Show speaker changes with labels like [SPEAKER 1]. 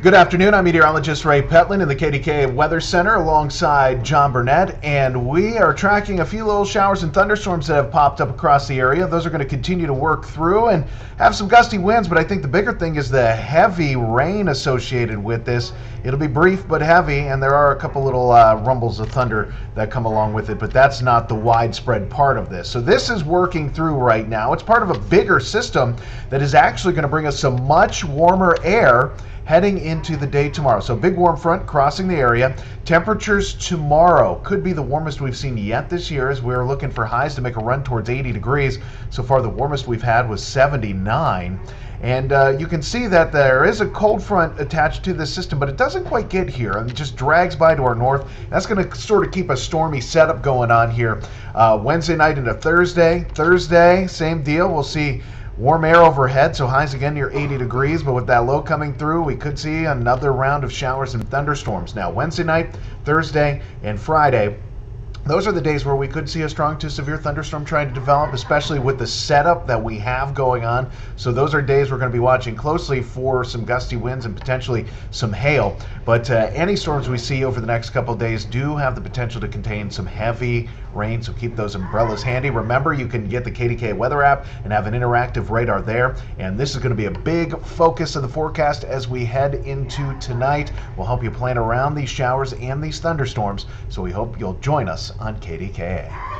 [SPEAKER 1] Good afternoon. I'm meteorologist Ray Petelin in the KDKA Weather Center alongside John Burnett, and we are tracking a few little showers and thunderstorms that have popped up across the area. Those are going to continue to work through and have some gusty winds, but I think the bigger thing is the heavy rain associated with this. It'll be brief but heavy, and there are a couple little uh, rumbles of thunder that come along with it, but that's not the widespread part of this. So this is working through right now. It's part of a bigger system that is actually going to bring us some much warmer air heading into the day tomorrow. So big warm front crossing the area. Temperatures tomorrow could be the warmest we've seen yet this year as we're looking for highs to make a run towards 80 degrees. So far the warmest we've had was 79. And uh, you can see that there is a cold front attached to this system, but it doesn't quite get here. It just drags by to our north. That's going to sort of keep a stormy setup going on here. Uh, Wednesday night into Thursday. Thursday, same deal. We'll see Warm air overhead, so highs again near 80 degrees, but with that low coming through, we could see another round of showers and thunderstorms. Now, Wednesday night, Thursday, and Friday, those are the days where we could see a strong to severe thunderstorm trying to develop, especially with the setup that we have going on. So those are days we're going to be watching closely for some gusty winds and potentially some hail. But uh, any storms we see over the next couple days do have the potential to contain some heavy rain, so keep those umbrellas handy. Remember, you can get the KDKA weather app and have an interactive radar there. And this is going to be a big focus of the forecast as we head into tonight. We'll help you plan around these showers and these thunderstorms, so we hope you'll join us on KDKA.